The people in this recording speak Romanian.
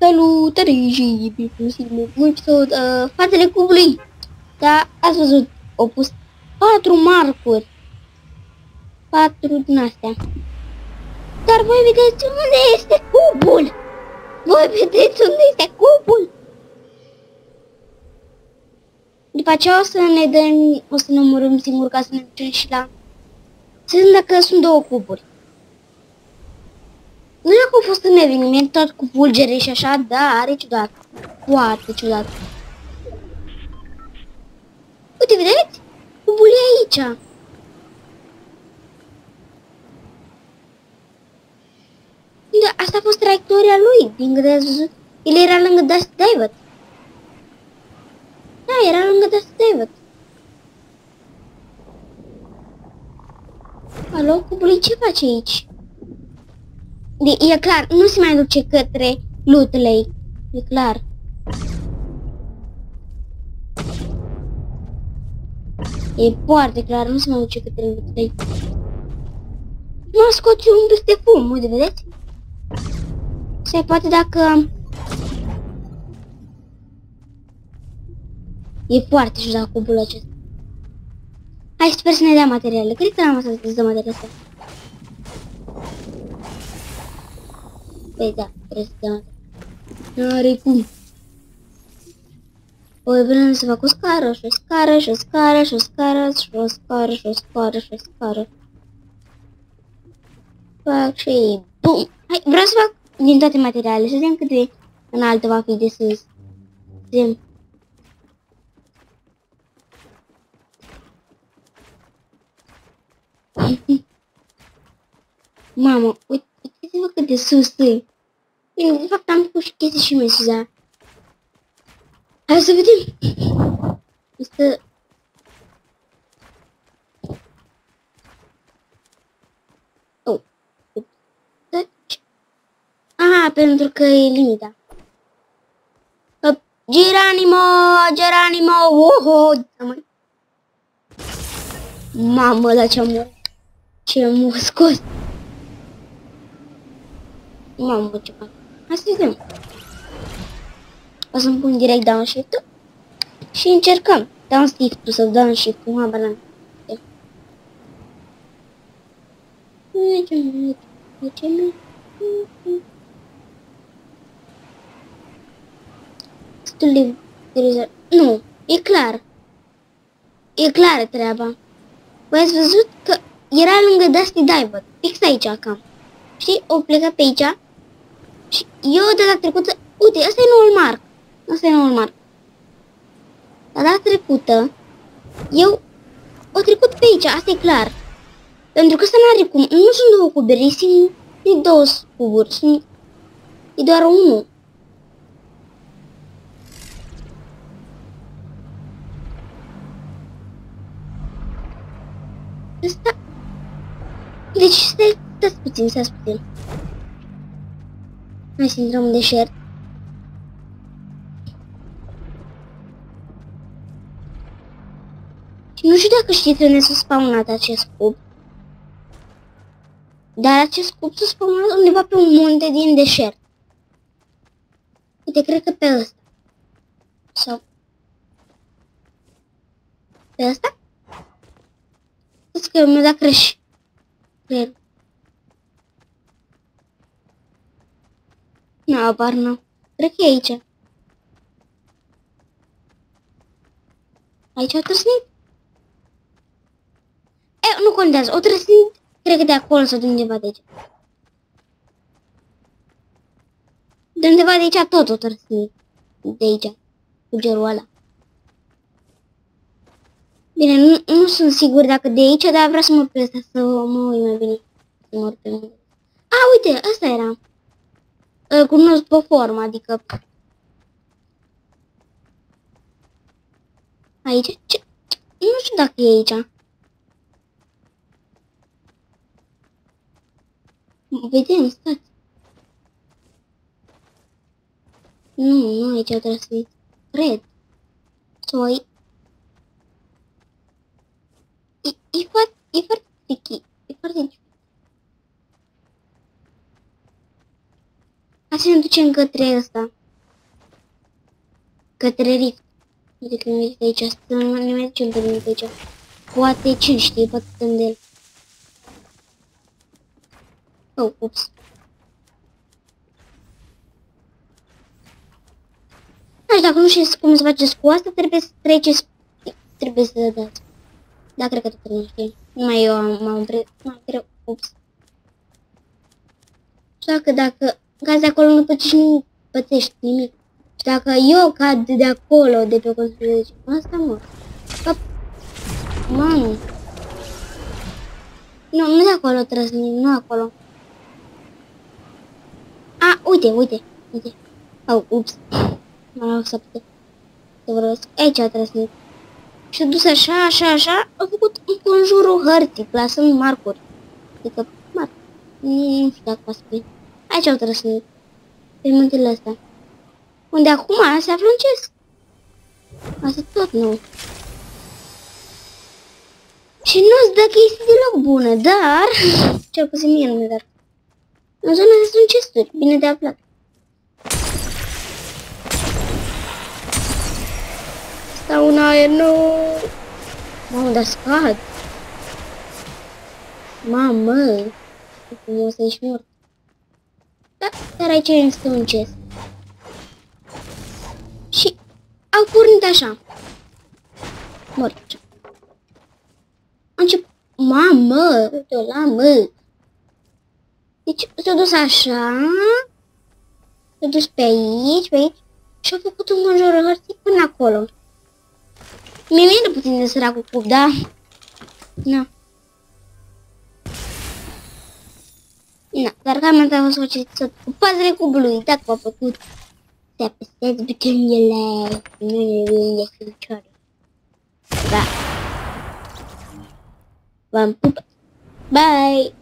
Salutare și bine un episod uh, Fratele Cubului Da, ați văzut, au pus patru marcuri. Patru din astea. Dar voi vedeți unde este cubul Voi vedeți unde este cubul După aceea o să ne dăm, o să ne omorâm singur ca să ne ducem și la Să vedem dacă sunt două cuburi nu e că a fost un eveniment tot cu fulgere și așa, dar e ciudat. Foarte ciudat. Uite, vedeți? Cubul e aici. Da, asta a fost traiectoria lui, din grez. El era lângă Dust David. Da, era lângă Dust David. Alo, cubului, ce face aici? E, e clar, nu se mai duce către loot lake. E clar. E foarte clar, nu se mai duce către loot lake. Nu scoți un dus de fum, uite, vedeți? Se poate dacă... E foarte ciudat cubul acesta. Hai, sper să ne dea materiale. Cred că l-am să dăm materiale astea. Deci da, trebuie să dăm. N-are cum. Păi vrem să fac o scară și o scară și o scară și o scară și o scară și o scară și o scară. Fac și bum! Hai, vreau să fac din toate materialele, să vedem cât de înaltă va fi de sus. Zim. Mamă, uite. Uitați-vă cât de sus stâi. Bine, de fapt am pus și chestii și mai sus, Hai să vedem. Este... Oh. Deci... Aha, pentru că e limita. Geranimo, Geranimo, oho. Mamă, dar ce-am ce am scos. Nu am avut ce fac. Hai să vedem. O să-mi pun direct downshift-ul și încercăm. Downstift-ul sau downshift-ul, mă balan. Mergem, mergem, mergem. Destul de... Nu, e clar. E clară treaba. Voi ați văzut că era lângă Dusty Diver, fix aici cam. Și o plecat pe aici eu data trecută... Uite, asta e noul marc. Asta e noul marc. Data trecută, eu o trecut pe aici, asta e clar. Pentru că asta n-are cum. Nu sunt două cuberi, sunt nici două cuburi, sunt... E doar unul. Asta... Deci stai, stați puțin, stați puțin. Hai să intrăm în deșert. Și nu știu dacă știți unde s-a spawnat acest cub. Dar acest cub s-a spawnat undeva pe un munte din deșert. Uite, cred că pe ăsta. Sau... Pe ăsta? Vezi că mi-a dat creș. Cred. Nu, abar nu. Cred că e aici. Aici o trăsnit? E, nu contează. O trăsnit, cred că de acolo sau de undeva de aici. De undeva de aici tot o trăsnit. De aici. Cu gerul ăla. Bine, nu, nu sunt sigur dacă de aici, dar vreau să mă plec să mă uit mai bine. Să mă urc pe A, uite, ăsta era. Îl cunosc pe formă, adică... Aici? Ce? Nu știu dacă e aici. Vedem, stați. Nu, nu aici trebuie să fie. Cred. Sau ai... E, e, foarte, e foarte tricky. E foarte dificil. Hai să ne ducem către ăsta. Către Rift. Uite că ne de aici, să ne mai ducem pe mine aici. Poate cine știe, poate stăm de el. Oh, ups. Deci dacă nu știți cum să faceți cu asta, trebuie să treceți, trebuie să dați. Da, cred că tot nu știe. Numai eu am, m-am pre... mai greu. Ups. Și dacă, dacă cazi de acolo nu pățești, nu pățești nimic. Și dacă eu cad de acolo, de pe construire, asta mor. Că... Mamă. Nu, nu de acolo trebuie să nu acolo. A, uite, uite, uite. Oh, ups. M-am lăsat să vorbesc. Aici trebuie să și a dus așa, așa, așa, a făcut un conjurul hărții, plasând marcuri. Adică, marc. Nu știu dacă poate spune. Aici au trăsnit. Pe muntele ăsta. Unde acum se află un ces. Asta tot nou. Și nu-ți dă chestii deloc bună, dar... Cel puțin mie nu mi-a dat. În zona asta sunt chesturi, bine de aflat. Stau în aer, nu! Mamă, dar scad! Mamă! Frumos, ești mort. Da, dar aici este un chest. Și au pornit așa. Mort. Am început... Mamă! Uite la mă! Deci s-a dus așa. S-a dus pe aici, pe aici. Și a făcut un conjură hărții până acolo. Mi-e mie puțin de săracul cup, da? Na. Na, dar cam atât a fost faceți cu pazele cubului, dacă v-a plăcut. Să apăsați butonile, nu ne de picioare. Da. V-am pupat. Bye!